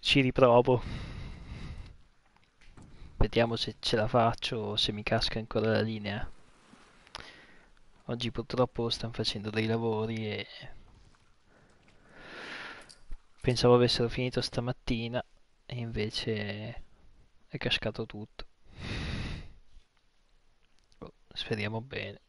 ci riprovo. Vediamo se ce la faccio o se mi casca ancora la linea. Oggi purtroppo stanno facendo dei lavori e pensavo avessero finito stamattina e invece è cascato tutto. Oh, speriamo bene.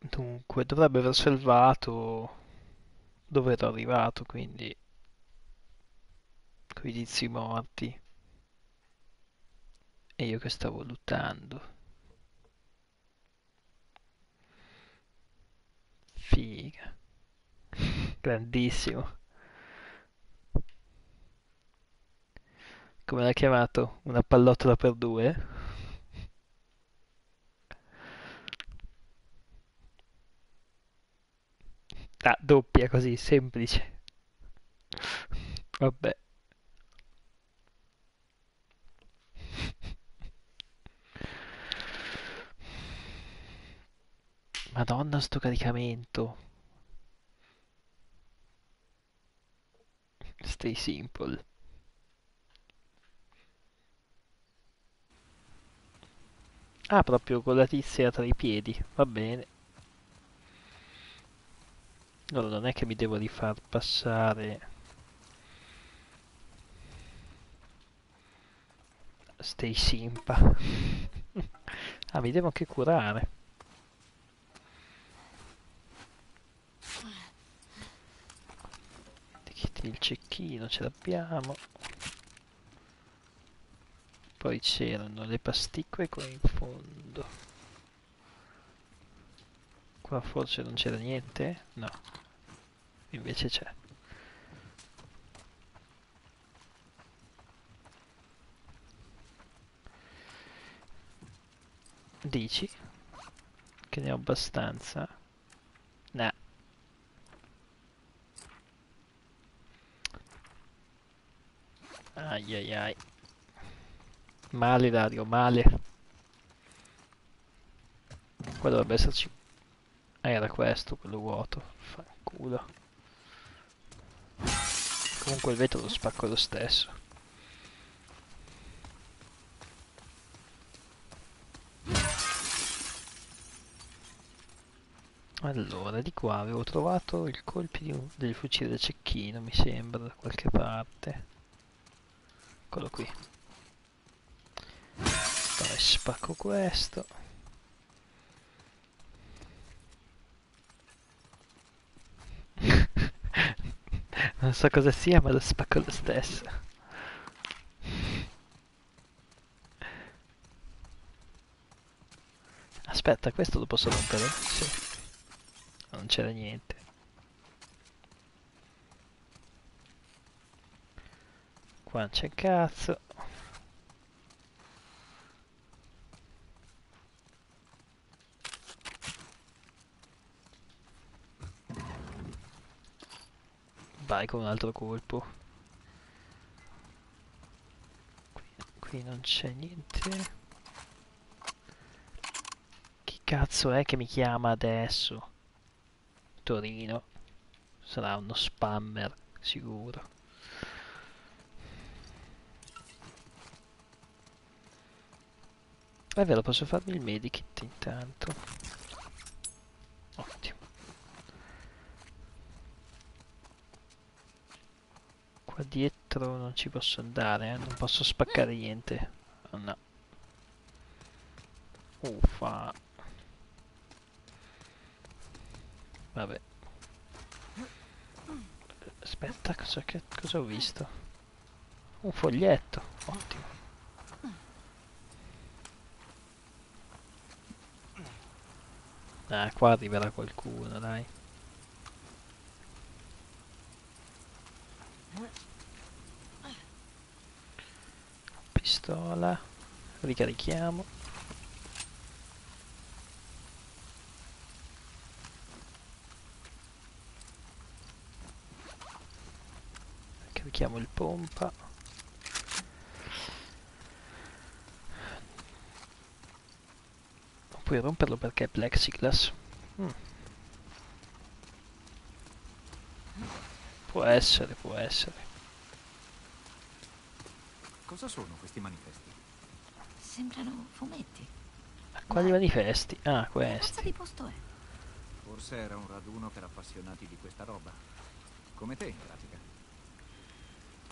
Dunque, dovrebbe aver salvato dove ero arrivato, quindi coi tizi morti e io che stavo lottando. Figa. Grandissimo. Come l'ha chiamato? Una pallottola per due? Ah, doppia così, semplice. Vabbè. Madonna, sto caricamento. Stay simple. Ah, proprio con la tizia tra i piedi, va bene. Allora, non è che mi devo rifar passare... Stay simpa. ah, mi devo anche curare. Il cecchino ce l'abbiamo. Poi c'erano le pasticche qua in fondo. Qua forse non c'era niente? No. Invece c'è. Dici che ne ho abbastanza no Ai ai ai. Male Dario, male. Qua dovrebbe esserci... Ah, era questo, quello vuoto. Fanculo. Comunque il vetro lo spacco lo stesso. Allora, di qua avevo trovato il colpi del fucile da cecchino, mi sembra, da qualche parte. Eccolo qui. Dai, spacco questo. non so cosa sia, ma lo spacco lo stesso. Aspetta, questo lo posso rompere? Sì. Non c'era niente. Qua non c'è cazzo. Vai con un altro colpo. Qui, qui non c'è niente. Chi cazzo è che mi chiama adesso? Torino. Sarà uno spammer, sicuro. È vero, posso farmi il medikit intanto. Ottimo. Qua dietro non ci posso andare, eh? non posso spaccare niente. Oh, no. Uffa. Vabbè. Aspetta, cosa, che, cosa ho visto? Un foglietto, ottimo. Ah, qua arriverà qualcuno, dai. pistola. Ricarichiamo. Carichiamo il pompa. Puoi romperlo perché è plexiglass. Mm. Può essere, può essere. Cosa sono questi manifesti? Sembrano fumetti. Quali manifesti? Ah, Che questi. di posto è? Forse era un raduno per appassionati di questa roba. Come te, in pratica.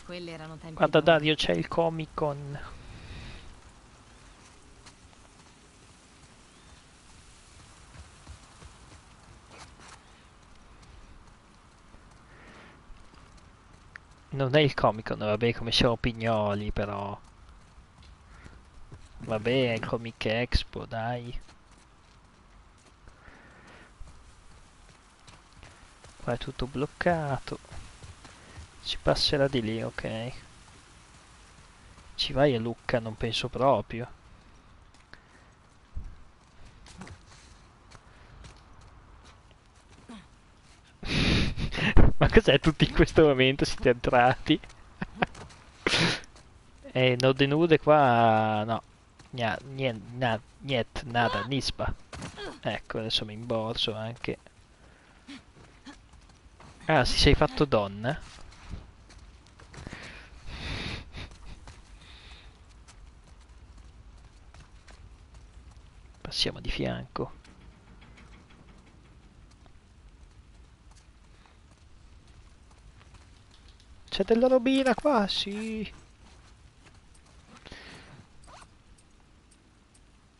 Quelli erano tempi Guarda. Dario, c'è il Comic Con. Non è il Comic Con, vabbè, come siamo pignoli, però. Vabbè, è il Comic Expo, dai. Qua è tutto bloccato. Si passerà di lì, ok. Ci vai a Lucca? Non penso proprio. Ma cos'è tutti in questo momento siete entrati? E no denude qua no. Nia, nien- na- niet, nada, nispa. Ecco, adesso mi imborso anche. Ah, si sei fatto donna? Passiamo di fianco. C'è della robina qua, sì.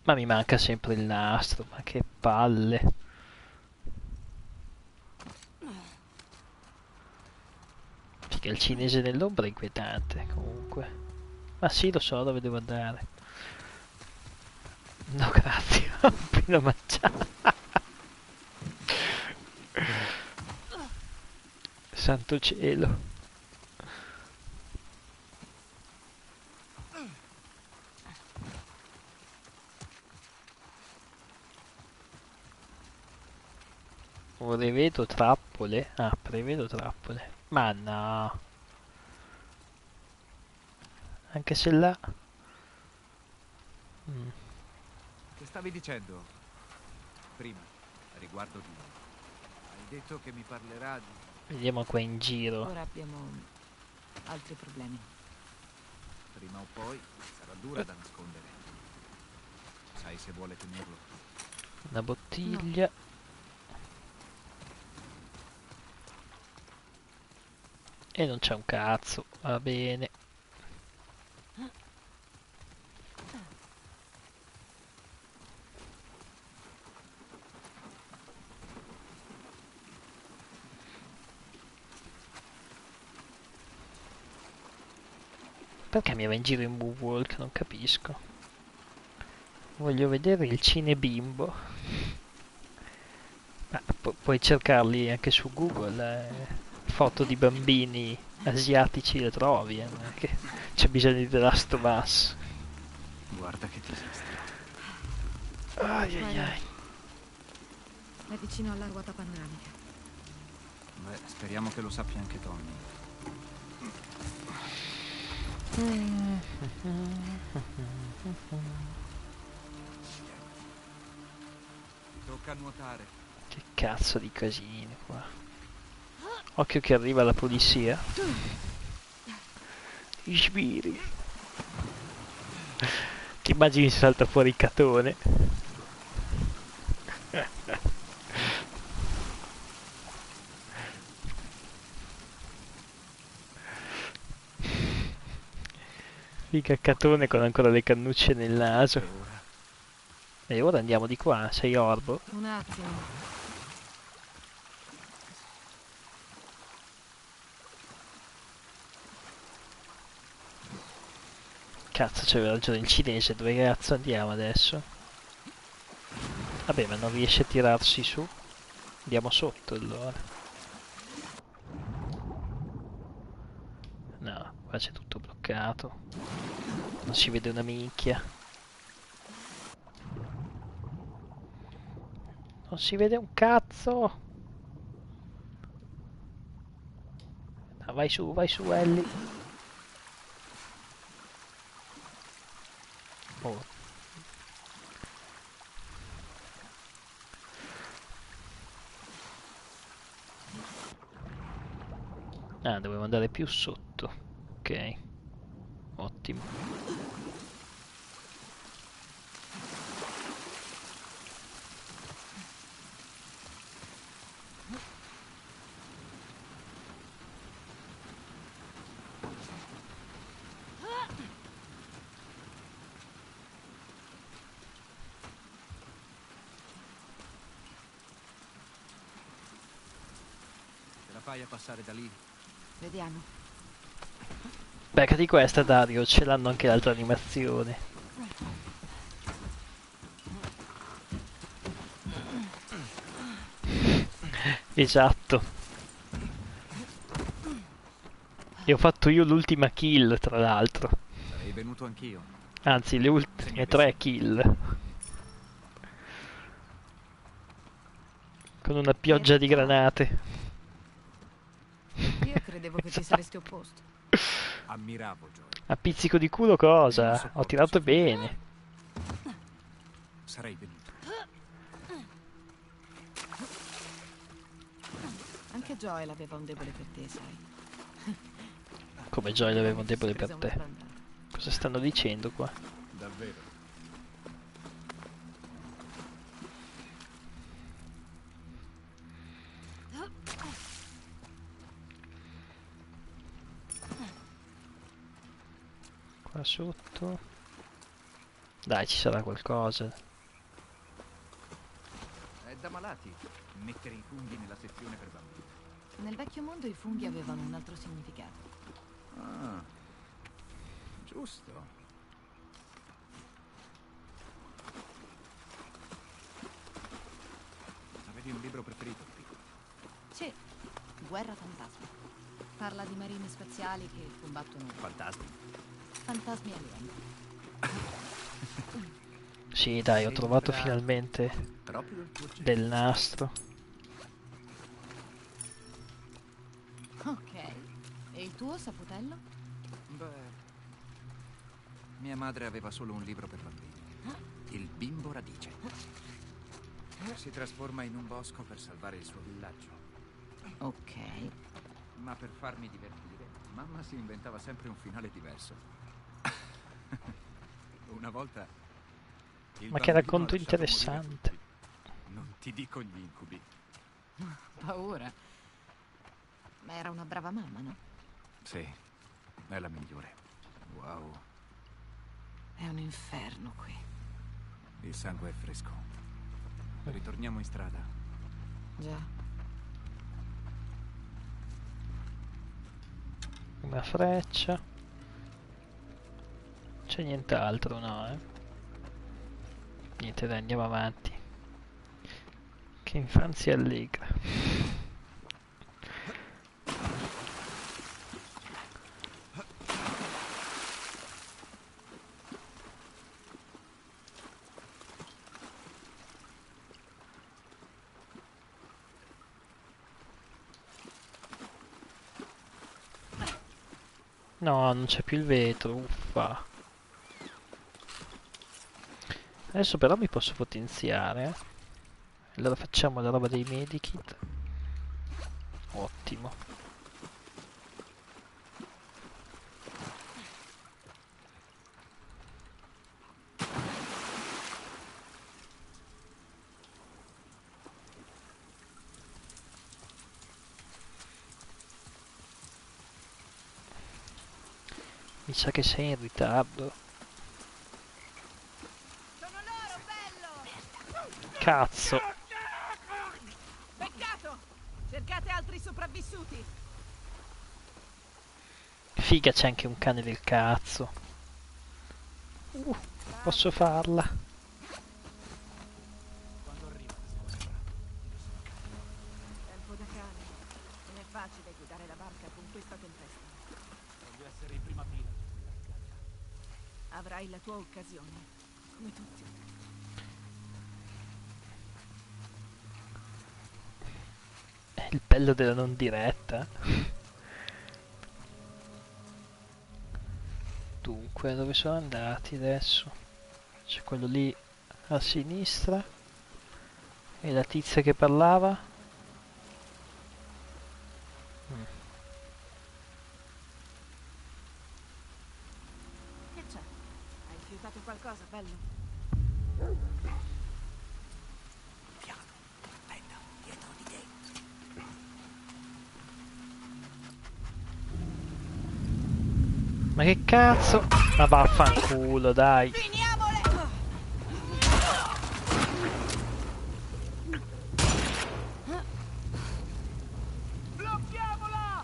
Ma mi manca sempre il nastro, ma che palle. Figa, il cinese nell'ombra è inquietante, comunque. Ma sì, lo so dove devo andare. No, grazie, ho appena mangiato. Santo cielo. Ora vedo trappole. Ah, prevedo trappole. Ma no. Anche se là... Mm. Che stavi dicendo? Prima, riguardo di... Hai detto che mi parlerà di... Vediamo qua in giro. Ora abbiamo altri problemi. Prima o poi sarà dura da nascondere. Sai se vuole tenerlo. Una bottiglia. E non c'è un cazzo, va bene. Perché mi va in giro in Moonwalk? Non capisco. Voglio vedere il cine bimbo. Ma pu- puoi cercarli anche su Google. eh. Foto di bambini asiatici le trovi. eh, non è che c'è bisogno di The Last of Us. Guarda che disastro. Ai ai ai. È vicino alla ruota panoramica. Beh, speriamo che lo sappia anche Tommy. Ti tocca nuotare. Che cazzo di casini qua. Occhio che arriva la polizia. I sbirri. Ti immagini salta fuori il catone? Figa catone con ancora le cannucce nel naso. E ora andiamo di qua, sei orbo. Un attimo. Cazzo, c'aveva ragione il cinese, dove cazzo andiamo adesso? Vabbè, ma non riesce a tirarsi su. Andiamo sotto allora. No, qua c'è tutto bloccato. Non si vede una minchia. Non si vede un cazzo. Ah, vai su, vai su, Ellie. Oh. Ah, dovevo andare più sotto. Ok. Ottimo. Ce fai a passare da lì? Vediamo. Beccati questa Dario, ce l'hanno anche l'altra animazione. Esatto. E ho fatto io l'ultima kill, tra l'altro. Sarei venuto anch'io. Anzi, le ultime tre kill. Con una pioggia di granate. Credevo che ti saresti opposto. Ammiravo Joy. A pizzico di culo cosa? Ho tirato bene. Sarei venuto. Anche Joel aveva un debole per te, sai. Come Joy aveva un debole per te. Cosa stanno dicendo qua? Davvero. Qua sotto. Dai, ci sarà qualcosa. È da malati mettere i funghi nella sezione per bambini. Nel vecchio mondo i funghi avevano un altro significato. Ah. Giusto. Avevi un libro preferito, Pico? Sì, Guerra Fantasma. Parla di marine spaziali che combattono Fantasmi. Fantasmi alieni. Sì, dai, ho trovato finalmente Proprio il tuo genere. del nastro. Ok. E il tuo saputello? Beh. Mia madre aveva solo un libro per bambini. Il bimbo radice. Si trasforma in un bosco per salvare il suo villaggio. Ok. Ma per farmi divertire, mamma si inventava sempre un finale diverso. Una volta. il Ma che racconto interessante. Non ti dico gli incubi. Paura. Ma era una brava mamma, no? Sì, è la migliore. Wow, È un inferno qui. il sangue è fresco. Ritorniamo in strada. Già. Una freccia. C'è nient'altro, no, eh? Niente, dai, andiamo avanti. Che infanzia allegra. No, non c'è più il vetro, uffa. Adesso però mi posso potenziare. eh. Allora facciamo la roba dei medikit. Ottimo. Mi sa che sei in ritardo. Sono loro, bello! Cazzo. Peccato! Cercate altri sopravvissuti. Figa, c'è anche un cane del cazzo. Uh, posso farla. Tempo da cane. Non è facile guidare la barca con questa tempesta. Voglio essere in prima fila. Avrai la tua occasione, come tutti. Il bello della non diretta. Dunque, dove sono andati adesso? C'è quello lì a sinistra. E la tizia che parlava? Mm. Che c'è? Hai fiutato qualcosa, bello? Ma che cazzo? Ma vaffanculo, dai.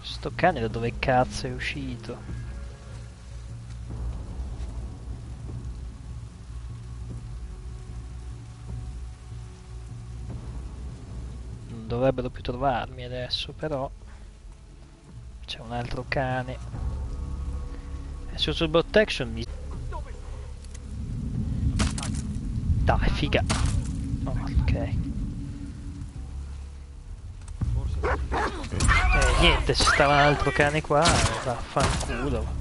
Sto cane da dove cazzo è uscito? Non dovrebbero più trovarmi adesso, però c'è un altro cane. Social protection mi... Dai, figa. Ok. Eh, niente, ci stava un altro cane qua, vaffanculo.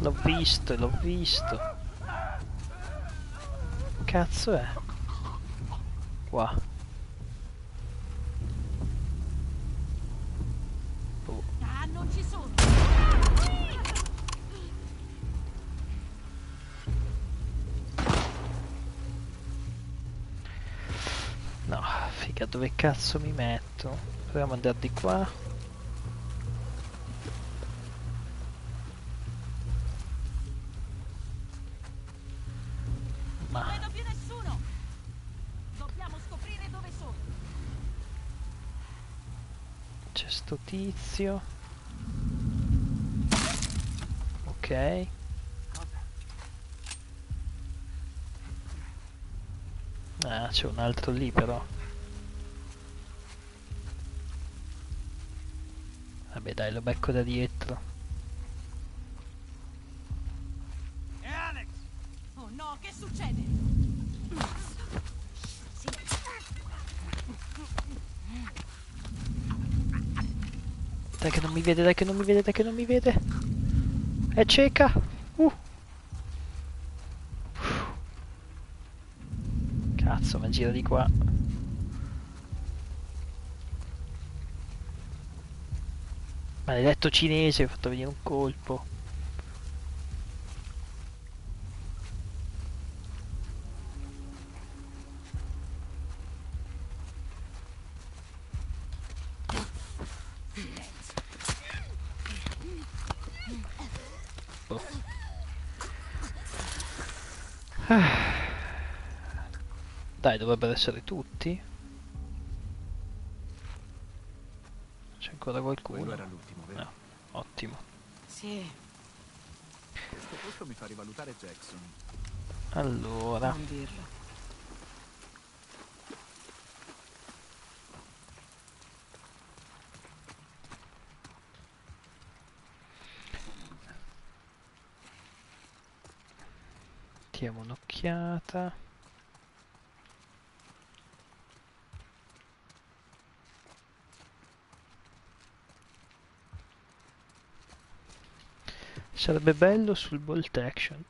L'ho visto, l'ho visto. Cazzo è? Qua. Oh, Ah, non ci sono! no, figa, dove cazzo mi metto? Proviamo ad andare di qua. Tizio. Ok. Ah, c'è un altro lì però. Vabbè dai, lo becco da dietro. Non mi vede, dai che non mi vede, dai che non mi vede. È cieca. Uh. Cazzo, ma gira di qua. Maledetto cinese, ho fatto venire un colpo. Oh. Ah. Dai, dovrebbero essere tutti. C'è ancora Quello qualcuno? era l'ultimo, vero? No, ottimo. Sì, Questo posto mi fa rivalutare Jackson. Allora, non dirlo. diamo un'occhiata. Sarebbe bello sul bolt action.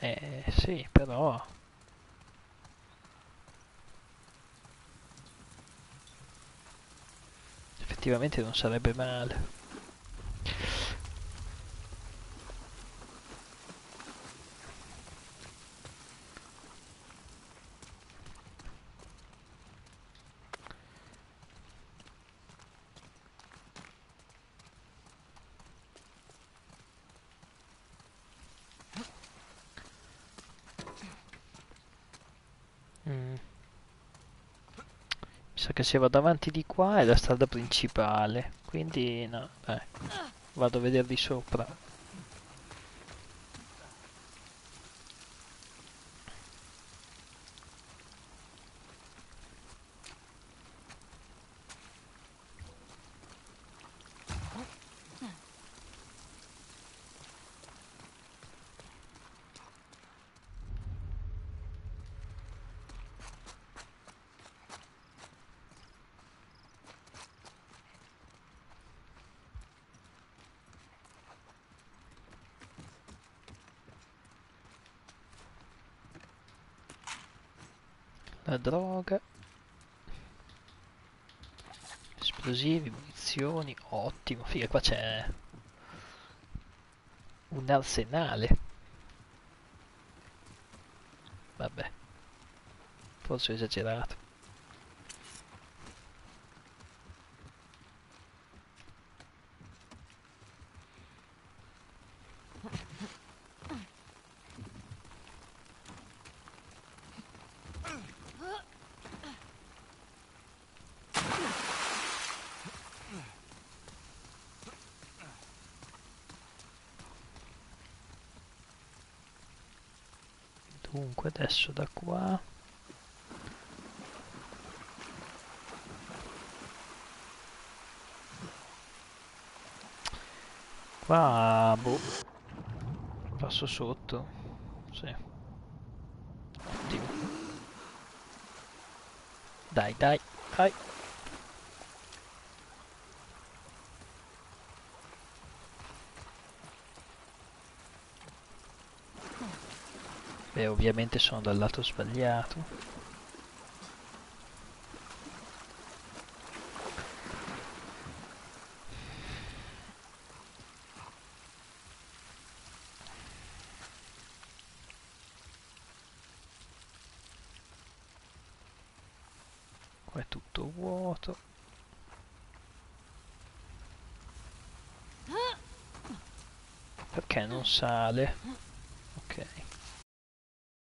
Eh sì, però... Effettivamente non sarebbe male. Sa che se vado avanti di qua è la strada principale, quindi no, eh, vado a vedere di sopra. La droga. Esplosivi, munizioni, ottimo. Figa, qua c'è un arsenale. Vabbè. Forse ho esagerato. Dunque adesso da qua. Qua boh. Passo sotto. Sì. Ottimo. Dai dai dai Beh, ovviamente sono dal lato sbagliato. Qua è tutto vuoto. Perché non sale?